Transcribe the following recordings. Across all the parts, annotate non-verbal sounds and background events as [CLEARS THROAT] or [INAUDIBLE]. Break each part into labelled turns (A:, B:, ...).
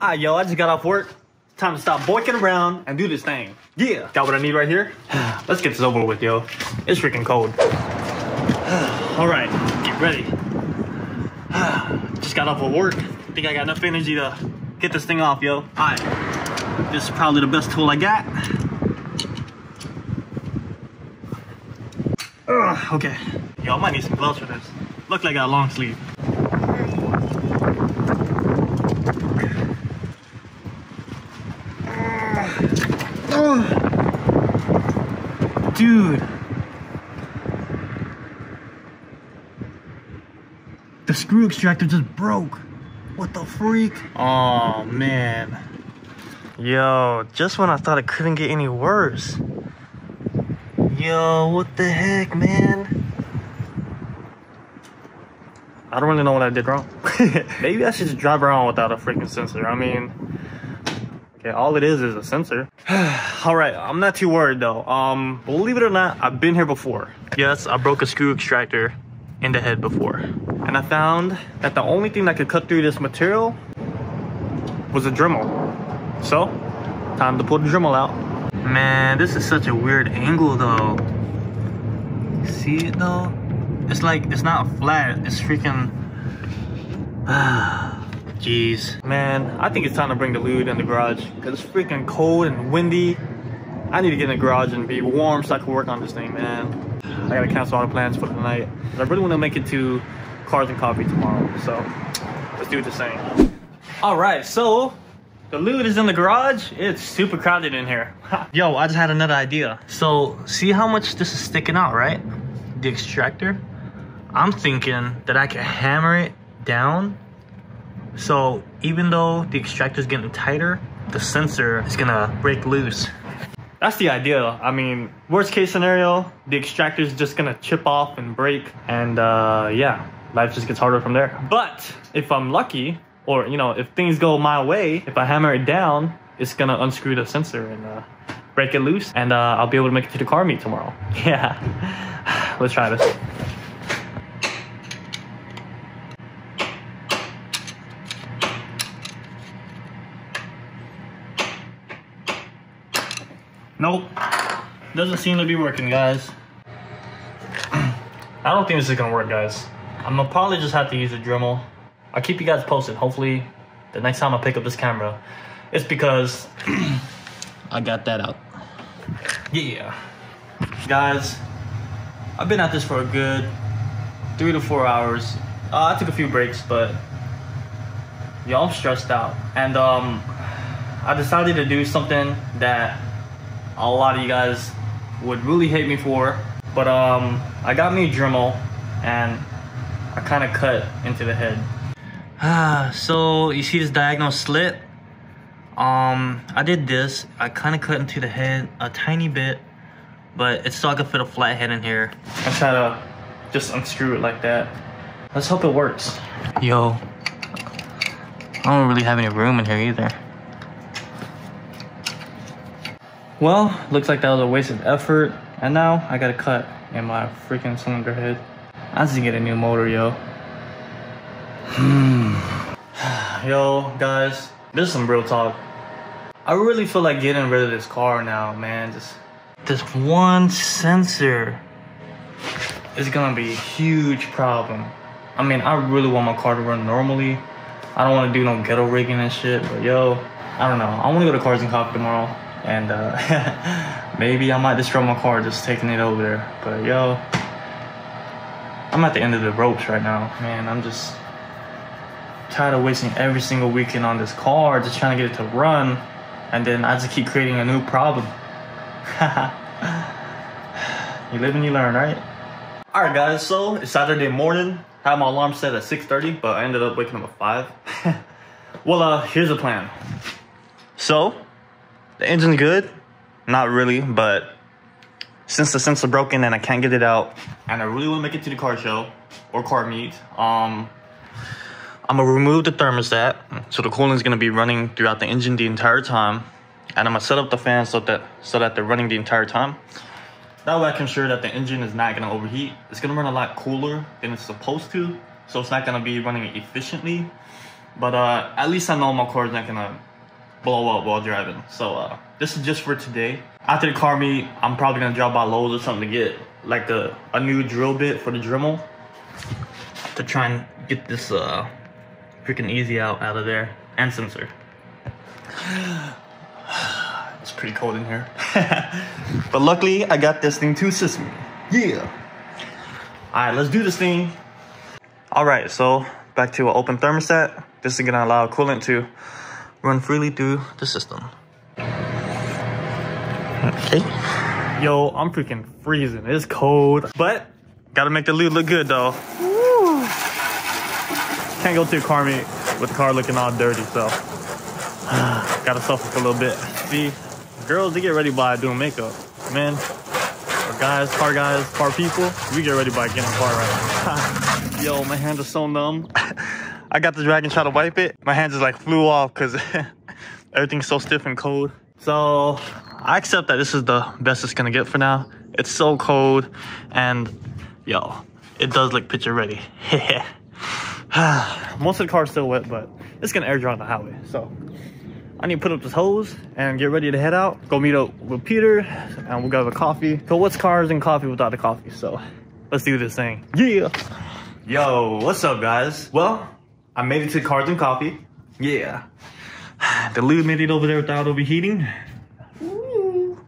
A: Ah, yo, I just got off work. Time to stop boiking around and do this thing. Yeah. Got what I need right here? [SIGHS] Let's get this over with, yo. It's freaking cold. [SIGHS] All right, get ready. [SIGHS] Just got off of work. I think I got enough energy to get this thing off, yo. All right. This is probably the best tool I got. Ugh, okay. Yo, I might need some gloves for this. Look like I got a long sleeve. Dude. The screw extractor just broke. What the freak? Oh man. Yo, just when I thought it couldn't get any worse. Yo, what the heck, man? I don't really know what I did wrong. [LAUGHS] Maybe I should just drive around without a freaking sensor. I mean, okay, all it is is a sensor. [SIGHS] all right, I'm not too worried though. Um, believe it or not, I've been here before. Yes, I broke a screw extractor in the head before. And I found that the only thing that could cut through this material was a Dremel. So, time to pull the Dremel out. Man, this is such a weird angle though. See it though? It's like, it's not flat, it's freaking... [SIGHS] Jeez. Man, I think it's time to bring the lude in the garage because it's freaking cold and windy. I need to get in the garage and be warm so I can work on this thing, man. I gotta cancel all the plans for tonight. night. I really want to make it to Cars and Coffee tomorrow, so let's do it the same. All right, so the lude is in the garage. It's super crowded in here. [LAUGHS] Yo, I just had another idea. So see how much this is sticking out, right? The extractor. I'm thinking that I can hammer it down. So even though the extractor is getting tighter, the sensor is gonna break loose. That's the idea. I mean, worst case scenario, the extractor is just gonna chip off and break, and uh, yeah, life just gets harder from there. But if I'm lucky, or you know, if things go my way, if I hammer it down, it's gonna unscrew the sensor and uh, break it loose, and uh, I'll be able to make it to the car meet tomorrow. [LAUGHS] Yeah, [SIGHS] let's try this. Doesn't seem to be working, guys. [CLEARS THROAT] I don't think this is gonna work, guys. I'm gonna probably just have to use a Dremel. I'll keep you guys posted. Hopefully, the next time I pick up this camera, it's because [CLEARS THROAT] I got that out. Yeah. Guys, I've been at this for a good three to four hours. Uh, I took a few breaks, but y'all, I'm stressed out. And um, I decided to do something that a lot of you guys would really hate me for. But um, I got me a Dremel and I kind of cut into the head. Ah, [SIGHS] so you see this diagonal slit? Um, I did this. I kind of cut into the head a tiny bit, but it's still gonna fit a flat head in here. I try to just unscrew it like that. Let's hope it works. Yo, I don't really have any room in here either. Well, looks like that was a waste of effort. And now I got a cut in my freaking cylinder head. I just get a new motor, yo. Hmm. [SIGHS] yo, guys, this is some real talk. I really feel like getting rid of this car now, man. Just this one sensor is gonna be a huge problem. I mean, I really want my car to run normally. I don't want to do no ghetto rigging and shit, but yo, I don't know. I want to go to Cars and Coffee tomorrow, and uh, [LAUGHS] maybe I might destroy my car just taking it over there. But yo, I'm at the end of the ropes right now, man. I'm just tired of wasting every single weekend on this car, just trying to get it to run, and then I just keep creating a new problem. [LAUGHS] you live and you learn, right? All right, guys. So it's Saturday morning. I had my alarm set at 6:30, but I ended up waking up at five. [LAUGHS] well, uh, here's the plan. So the engine's good, not really, but since the sensor broken and I can't get it out, and I really want to make it to the car show or car meet, um, I'm gonna remove the thermostat, so the cooling's gonna be running throughout the engine the entire time, and I'm gonna set up the fans so that so that they're running the entire time. That way I can ensure that the engine is not gonna overheat. It's gonna run a lot cooler than it's supposed to, so it's not gonna be running efficiently. But uh, at least I know my car's not gonna blow up while driving. So uh, this is just for today. After the car meet, I'm probably gonna drop by Lowe's or something to get like a, a new drill bit for the Dremel to try and get this uh, freaking easy out out of there and sensor. [SIGHS] it's pretty cold in here. [LAUGHS] but luckily, I got this thing to assist me. Yeah. All right, let's do this thing. All right, so back to an open thermostat. This is gonna allow coolant to run freely through the system. Okay. Yo, I'm freaking freezing. It's cold, but gotta make the lube look good though. Woo. Can't go to a car meet with the car looking all dirty, so [SIGHS] gotta suffer for a little bit. See, girls, they get ready by doing makeup. Men, or guys, car guys, car people, we get ready by getting a car right. [LAUGHS] Yo, my hands are so numb. I got the drag and try to wipe it. My hands just like flew off because [LAUGHS] everything's so stiff and cold. So I accept that this is the best it's gonna get for now. It's so cold and yo, it does look picture ready. [LAUGHS] Most of the car's still wet, but it's gonna air dry on the highway. So I need to put up this hose and get ready to head out. Go meet up with Peter and we'll go have a coffee. So what's cars and coffee without a coffee? So let's do this thing. Yeah. Yo, what's up guys? Well, I made it to Cars and Coffee. Yeah. [SIGHS] The lube made it over there without overheating. Ooh.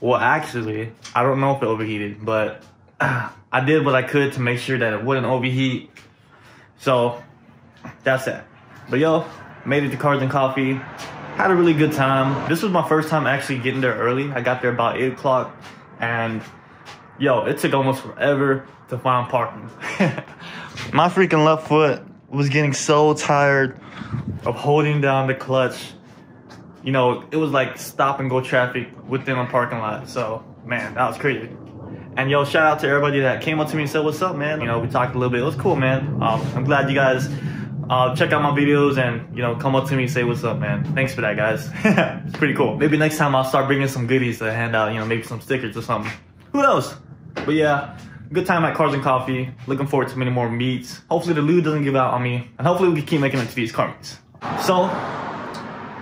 A: Well, actually, I don't know if it overheated, but uh, [SIGHS] I did what I could to make sure that it wouldn't overheat. So, that's that. But yo, made it to Cars and Coffee. Had a really good time. This was my first time actually getting there early. I got there about 8 o'clock, and yo, it took almost forever to find parking. [LAUGHS] my freaking left foot was getting so tired of holding down the clutch. You know, it was like stop and go traffic within a parking lot. So, man, that was crazy. And yo, shout out to everybody that came up to me and said, what's up, man? You know, we talked a little bit. It was cool, man. Um, I'm glad you guys uh, check out my videos and, you know, come up to me and say, what's up, man? Thanks for that, guys. [LAUGHS] it's pretty cool. Maybe next time I'll start bringing some goodies to hand out, you know, maybe some stickers or something. Who knows? But yeah, good time at Cars and Coffee. Looking forward to many more meets. Hopefully the lube doesn't give out on me. And hopefully we can keep making it to these car meets. So,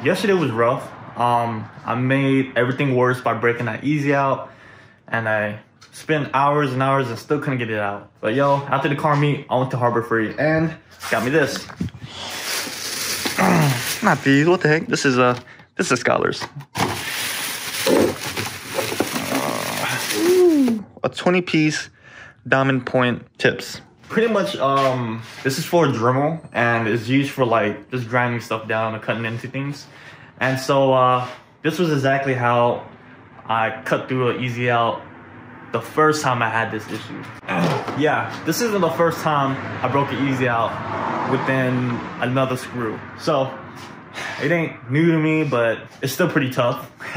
A: yesterday was rough. Um, I made everything worse by breaking that easy out. And I spent hours and hours and still couldn't get it out. But yo, after the car meet, I went to Harbor Freight and got me this. [CLEARS THROAT] Not these, what the heck? This is a, uh, this is Scholars. Uh, a 20 piece diamond point tips. Pretty much, um, this is for a Dremel and it's used for like just grinding stuff down or cutting into things. And so, uh, this was exactly how I cut through an easy out the first time I had this issue. [CLEARS THROAT] yeah, this isn't the first time I broke an easy out within another screw. So it ain't new to me, but it's still pretty tough. [LAUGHS]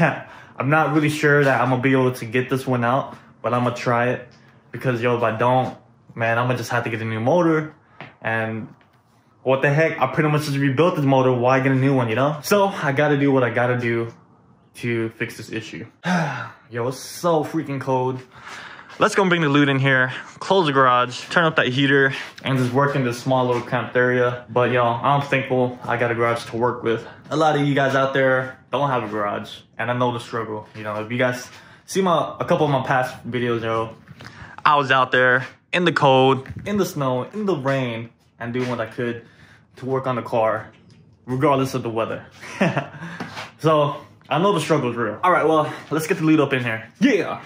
A: I'm not really sure that I'm gonna be able to get this one out, but I'm gonna try it because yo, if I don't, man, I'm gonna just have to get a new motor and what the heck? I pretty much just rebuilt this motor. Why get a new one, you know? So I gotta do what I gotta do to fix this issue. [SIGHS] Yo, it's so freaking cold. Let's go and bring the lude in here, close the garage, turn up that heater, and just work in this small little camped area. But yo, I'm thankful I got a garage to work with. A lot of you guys out there don't have a garage, and I know the struggle. You know, if you guys see my a couple of my past videos, yo, I was out there in the cold, in the snow, in the rain, and doing what I could to work on the car, regardless of the weather. [LAUGHS] so I know the struggle is real. All right, well, let's get the lead up in here. Yeah.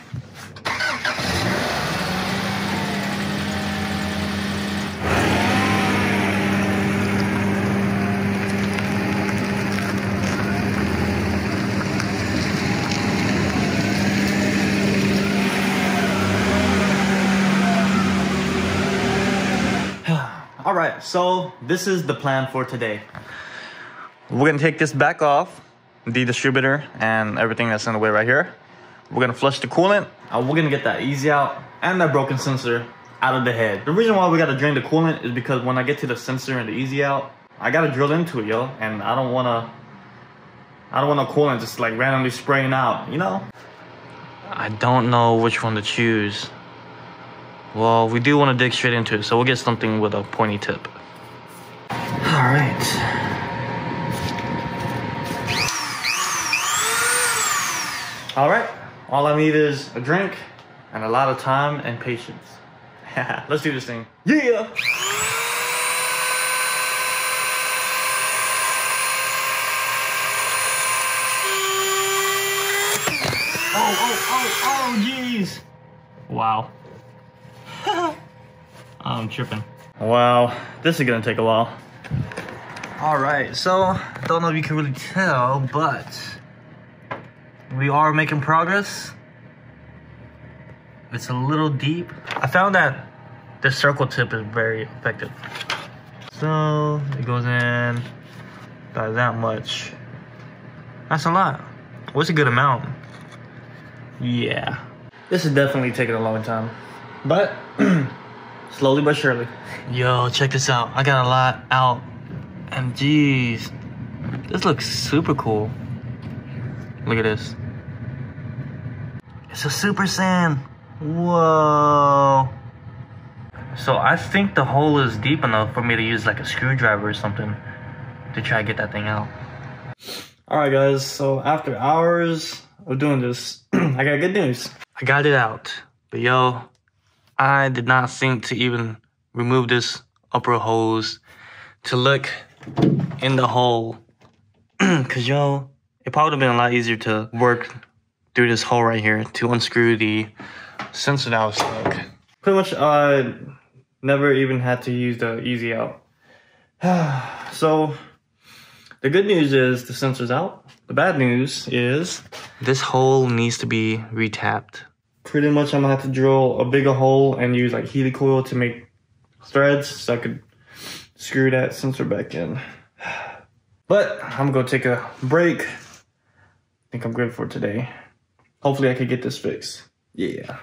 A: Right, so this is the plan for today. We're gonna take this back off the distributor and everything that's in the way right here. We're gonna flush the coolant. Uh, we're gonna get that easy out and that broken sensor out of the head. The reason why we gotta drain the coolant is because when I get to the sensor and the easy out, I gotta drill into it, yo. And I don't wanna, I don't want no coolant just like randomly spraying out, you know? I don't know which one to choose. Well, we do want to dig straight into it, so we'll get something with a pointy tip. All right. All right, All I need is a drink and a lot of time and patience. [LAUGHS] Let's do this thing. Yeah. Oh, oh, oh, oh, jeez. Wow. I'm tripping. Wow, this is gonna take a while. All right, so I don't know if you can really tell, but we are making progress. It's a little deep. I found that the circle tip is very effective. So it goes in about that much. That's a lot. What's a good amount? Yeah. This is definitely taking a long time. But [CLEARS THROAT] slowly but surely. Yo, check this out. I got a lot out. And geez. This looks super cool. Look at this. It's a super sand. Whoa. So I think the hole is deep enough for me to use like a screwdriver or something to try to get that thing out. Alright guys, so after hours of doing this, [CLEARS THROAT] I got good news. I got it out. But yo, I did not think to even remove this upper hose to look in the hole. [CLEARS THROAT] Cause yo, it probably would have been a lot easier to work through this hole right here to unscrew the sensor that was stuck. Pretty much, I never even had to use the easy out. [SIGHS] so, the good news is the sensor's out. The bad news is this hole needs to be retapped. Pretty much I'm gonna have to drill a bigger hole and use like helicoil to make threads so I could screw that sensor back in. [SIGHS] But I'm gonna take a break. I think I'm good for today. Hopefully I can get this fixed. Yeah.